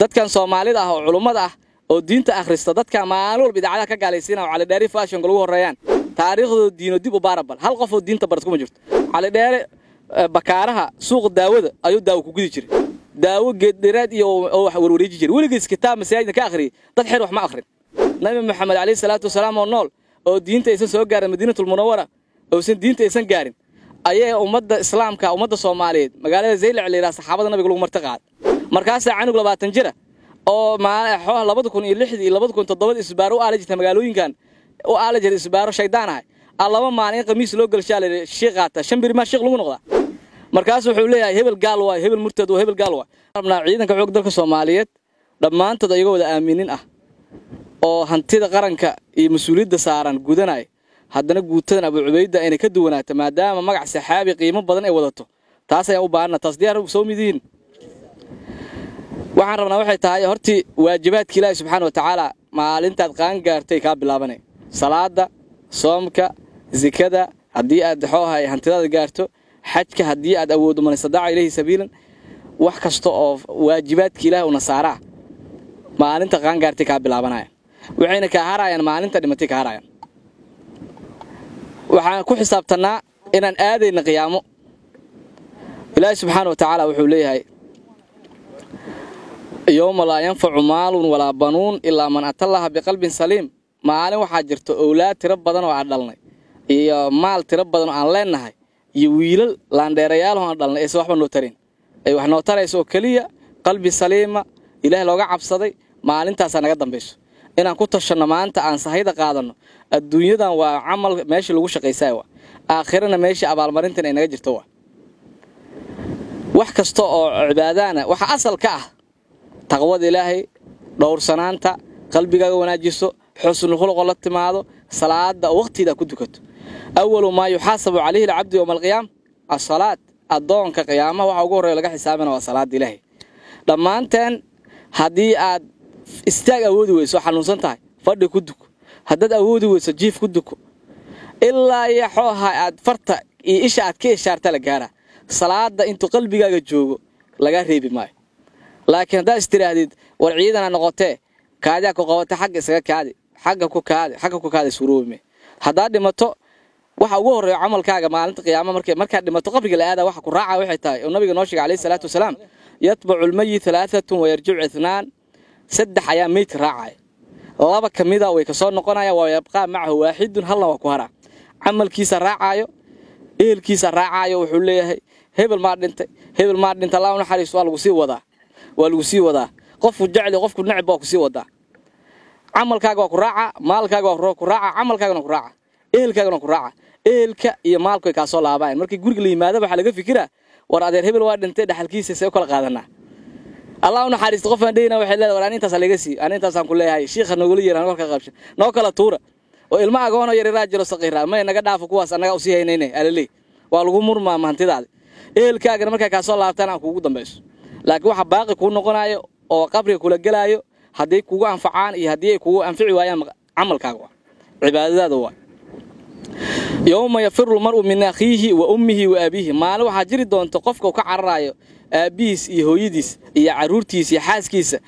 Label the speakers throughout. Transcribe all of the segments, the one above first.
Speaker 1: dadkan soomaalida ah oo culummada ah oo diinta akhrista dadka maalin walba idaacadaha ka gaalaysiina oo calidheere fashionka lagu horreeyaan taariikhdooda diino dib u baarabal hal qof oo diinta barat kuma jirto. Calidheere bakaaraha suuqa daawada ayuu daawo ku gudi jiray. Daawo geeddheeraad iyo oo wax warwareeji jiray. Weligiis kitaab masaajidna ka akhriyay dad xer wax ma akhrin. Nabi maxamed calayhi salaatu wasalaam oo nool oo diinta aysan soo gaarin madiinatul munawara diinta aysan gaarin ayay ummadda islaamka ummadda soomaaliyeed magaalada zaylac la yidhaha saxaabada nabiga lagu marti qaad markaasaa canug labaatan jira oo labada kun iyo lixdii labada kun toddobada isbaaro u aala jirta magaalooyinkan u aala jira isbaaro shaydaan ahay. A laba maalin in qamiis loo gelshaa la yidhi shiiq qaata shan biri maa shiiq lagu noqdaa? Markaasu wuxuu leeyahay hebel gaal waay hebel murtad waa hebel gaal waay. Rabnaa ciidanka xoog dalka soomaaliyeed dhammaantood ayagoo wada aaminin ah oo hantida qaranka iyo mas'uuliyadda saaran gudanaya haddana guutadan abu cubayda inay ka duwanaato maadaama magac saxaabi qiimo badan ay wadato. Taas ayaan u baahana taas diyaar soo midiin waxaan rabnaa waxay tahay hortii waajibaadka ilaahi subxaana wa tacaala maalintaad qaan gaartay kaa bilaabanay. Salaada soomka zikada haddii aad xoohay hantidaada gaarto xajka haddii aad awooddo man istadaaca ilayhi sabiilan wax kasta oo waajibaadka ilaahi una saaraa maalinta qaan gaartay kaa bilaabanaya waxayna kaa harayaan maalinta dhimatay kaa harayaan waxaan ku xisaabtannaa inaan aadayna qiyaamo. Ilaahi subxaana wa tacaala wuxuu leeyahay yowma laa yanfacu maalun walaa banuun ilaa man atallaha biqalbin saliim maalin waxaa jirta owlaad tiro badan oo aan dhalnay iyo maal tiro badan oo aan leennahay iyo wiilal laandheerayaal oo aan dhalnay aysan waxba noo tarin ay wax noo tarayso oo keliya qalbi saliima ilaah looga cabsaday maalintaasaa naga dambayso inaan ku tashanno maanta aan sahayda qaadanno adduunyadan waa camal meeshii lagu shaqaysaa wa aakhirana meeshii abaalmarintan ay naga jirto wa wax kasta oo cibaadaana waxa asal ah taqwada ilaahay dhowrsanaanta qalbigaaga wanaajiso xusnul khuluqoo la timaado salaada wakhtiida ku dukato. Awalu maa yuxaasabu calayhi alcabdu yowma alqiyaam asalaad addoonka qiyaamaha waxa ugu horreya laga xisaabina waa salaada ilaahay. Dhammaanteen haddii aad istaag awoodi weyso xanuunsan tahay fadhi ku duko. Haddaad awoodi weyso jiif ku duko. Ilaa iyo xooha aad farta iyo isha aad ka ishaarta la gaara salaada intuu qalbigaaga joogo lagaa reebi maayo laakiin haddaad istidhaahdid war ciidana noqotee kaadiaa ku qabata xagga isaga kaadi xagga ku kaadi xagga ku kaadi suuroobime haddaad dhimato waxa ugu horreeyo camalkaaga maalinta qiyaama markay markaad dhimato qabriga la aada waxa ku raaca waxay tahay oo nabiga noo sheegay calayhi salaatu wasalaam yatbacu lmayit halaaatun wayarjicu ithnaan saddex ayaa meydka raacaya laba ka mida way ka soo noqonaya waa macahu waaxidun halna waa ku haraa. Camalkiisa raacaayo ehelkiisa raacaayo wuxuu leeyahay hebel maa dhintay hebel maa dhintay allah naxariis waa lagu sii wadaa waa lagu sii wadaa. Qofku jecli qofku necb waa ku wadaa. Camalkaaga waa ku raaca maalkaaga waa ku raaca camalkaagana ku raaca ehelkaagana ku raaca. Ehelka iyo maalku ay kaa soo markii guriga la yimaada waxaa laga fikiraa war adeer hebel waa dhintay dhaxalkiisa see u kala qaadanaa. Allah u naxariisto qofaan dhehina waxay leedahay war ani intaasa laga sii ani intaasaan ku leeyahay. Shiikha nogula yeeran warka qabshan noo kala tuura. Oo ilma agoonoo yariraa jiro saqiiraa may naga dhaafo kuwaas annaga u sii haynayne alaley waa lagu murmaa hantidaada ehelkaagana markaa kaa laabtaan aan kuugu dambayso laakiin waxa baaqi kuu noqonayo oo qabriga kula gelaayo hadday kugu anfacaan iyo haddii ay kugu anfici waayaan camalkaaga waa cibaadadaada waa. Yowma yafiru lmar'u min akhiihi wa ummihi wa abiihi maalin waxaa jiri doonta qofka ka cararaayo aabbihiis iyo hooyadiis iyo carruurtiisa iyo xaaskiisa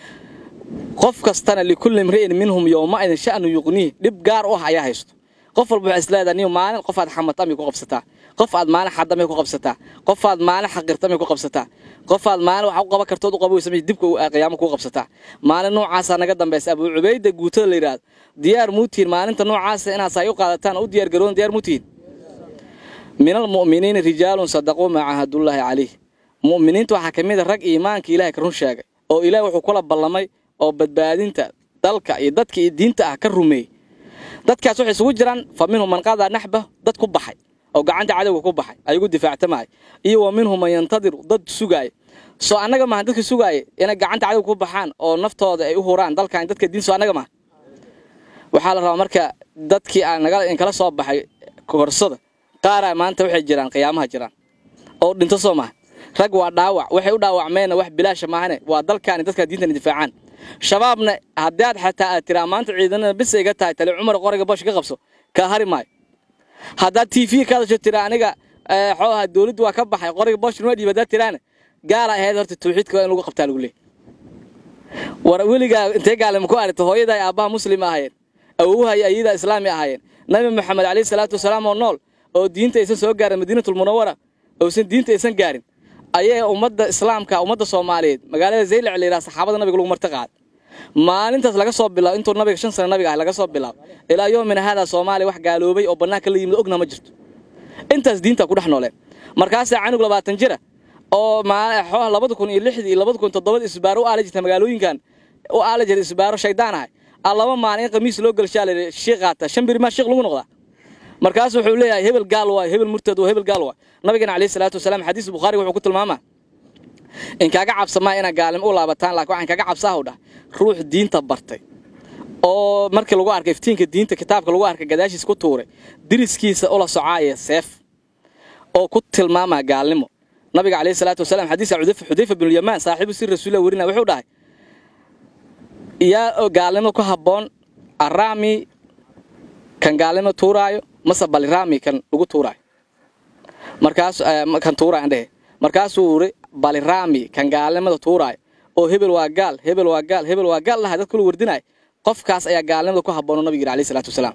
Speaker 1: qof kastana likulli imri'in minhum yowmaidin sha'nu yuqniih dhib gaar u ah ayaa haysto. Qof walba waxay isleedahay niyo maalin qof aad xamadamay ku qabsataa qof aad maalin xadamay ku qabsataa qof aad maalin xaqirtamay ku qabsataa qof aad maalin wax u qaban kartood u qaboysa dibka qiyaamo ku qabsataa maalin noocaasaa naga dambaysa abuu cubayda guutada la yidhaahdo diyaar muutihiin maalinta noocaasa inaad saay u qaadataan u diyaar garoon diyaar muutihiin min almu'miniina rijaalun sadaquu maa cahadullaahi calayh mu'miniinta waxaa ka mid a rag iimaanka ilahay ka run sheegay oo ilaah wuxuu kula ballamay oo badbaadinta dalka iyo dadka iyo diinta ah ka rumeeyey dadkaas waxay isugu jiraan fa minhum man qadaa naxba dad ku baxay oo gacanta cadowga ku baxay ayagu difaactamaya iyo wa minhum man yantadiru dad sugaaya soo annaga maaha dadka sugaaya inay gacanta cadowga ku baxaan oo naftooda ay u huraan dalkan dadka diin soo annaga maaha waxaa la rabaa marka dadkii aan inkala soo baxay korsada qaaraa maanta waxay jiraan qiyaamaha jiraan. Oo dhinto soo maaha rag waa dhaawac waxay u dhaawacmeenna wax bilaasha maahane waa dalkaani dadka diintana difaacaan. Shabaabna haddii aad xataa aad tiraa maanta ciidanada bis iga tahay tale cumar qoriga bosh ka qabso kaa hari maayo haddaad t v ka hadasho tira aniga xooha dowladdu waa ka baxay qoriga bosh noo dhiib haddaad tiraana gaala ahayd horta tawxiidka waa in lagu qabtaa lagu leey war weligaa intee gaalnimo ku aragta hooyada ay aabbaha muslim ahaayeen awowuha iyo ayadaa islaami ahaayeen nabi maxamed calayhi salaatu wasalaam oo nool oo diinta aysan soo gaarin madiinatul munawara oosan diinta aysan gaarin ayay ummadda islaamka ummadda soomaaliyeed magaalada zaylac la yidhaha saxaabada nabiga lagu marti qaad maalintaas laga soo bilaabo intuu nabiga shan sano nabiga ah laga soo bilaabo ilaa yoomina haadaa soomaaliya wax gaaloobay oo bannaanka la yimid ogna ma jirto. Intaas diinta ku dhex nooleen markaasaa canug labaatan jira oo labada kun iyo lixdii labada kun toddobada isbaaro u aala jirta magaalooyinkan u aala jirta isbaaro shaydaan ahay. A laba maalin in qamiis loo gelshaa la shiiq qaata shan biri maa shiiq lagu noqdaa? Markaasu wuxuu leeyahay hebel gaal waay hebel murtad waa hebel gaal waay. Nabigeena calayhi salaatu wasalaam xadiis bukhaariga wuxuu ku tilmaamaa in kaaga cabsamaa inaad gaalnimo u laabataan laakiin waxaan kaaga cabsaahu dhah ruux diinta bartay. Oo markii lagu arkay iftiinka diinta kitaabka lagu arkay gadaashiis ku tuuray diriskiisa ula socaaya seef. Oo ku tilmaamaa gaalnimo. Nabiga calayhi salaatu wasalaam xadiisa xudayfa binulyamaan saaxiibu si rasuulillah werina wuxuu dhahay yaa gaalnimo ku habboon araami kan gaalnimo tuuraayo mase baliraami kan lagu tuuraayo. Markaas kan tuuraayo dhehe markaasuu uri baliraami kan gaalnimada tuuraayo oo hebel waa gaal hebel waa gaal hebel waa gaal laha dadka lu wardinayo qofkaas ayaa gaalnimada ku habboon nabiga yidhi alayhi salaatu wasalaam.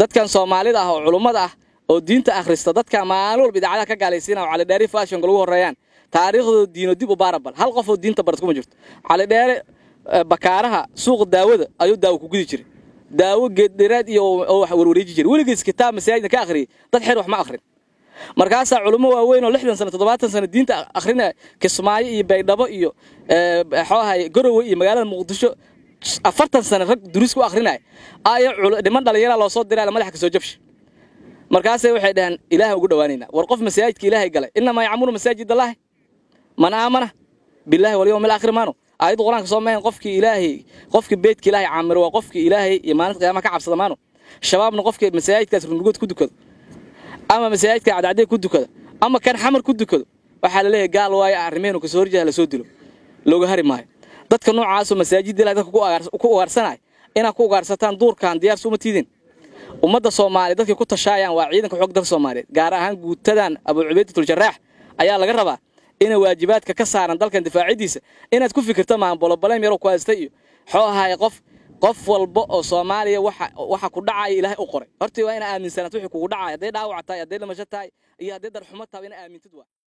Speaker 1: Dadkan soomaalida ah oo culummada ah oo diinta akhrista dadka maalin walba idaacadaha ka gaalaysiinaya oo calidheeri fashionka lagu horreeyaan taariikhdooda diino dib u baarabal hal qof oo diinta barad kuma jirto. Calidheere bakaaraha suuqa daawada ayuu daawo ku gudi jiray. Daawo geeddheeraad iyo oo wax warwareeji jiray. Weligiis kitaab masaajidna ka akhriyey dad xer wax ma akhrin markaasaa culummo waaweyn oo lixdan sano toddobaatan sano diinta akhrina kismaayo iyo baydhabo iyo xoohay garowe iyo magaalada muqdisho afartan sano rag duris ku akhrinaya aya dhiman dhallinyaraa loo soo diraa madaxa ka soo jabsha markaasay waxay dhaheen ilaahay ugu dhowaanaynaa war qof masaajidka ilaahay galay. Inamaa yacmuru masaajid allaahi man aamana billahi walyawmi alaakhir maano aayadda qur'aanka soo mahayn qofkii ilaahay qofkii beydka ilaahay caamiro waa qofkii ilaahay iyo maalinta qiyaamaha ka cabsada maano shabaabna qofkii masaajidkaas rundugood ku dukado ama masaajidka cadcadee ku dukada ama kan xamar ku dukado waxaa la leeyahay gaal waayo arrimeenu ka soo horjeeda la soo dilo. Looga hari maayo. Dadka noocaasoo masaajidda ilahay dadka ku ugaarsanaya inaad ku ugaarsataan duurkan diyaarsu uma tiidin. Ummadda soomaaliya dadkay ku tashaayaan waa ciidanka xoog dalka soomaaliyeed gaar ahaan guutadan abuu cubaydatul jaraax ayaa laga rabaa inay waajibaadka ka saaran dalkan difaacidiisa inaad ku fikirta maan bolobaleym yaroo ku haystay iyo xoo ahaay qof qof walba oo soomaaliya waxa ku dhacaya ilaahay u qoray. Hortii waa ina aaminsanaad wixii kugu dhacaya hadday dhaawac tahay hadday dhimasho tahay iyo hadday darxumo tahay ina aamintid waa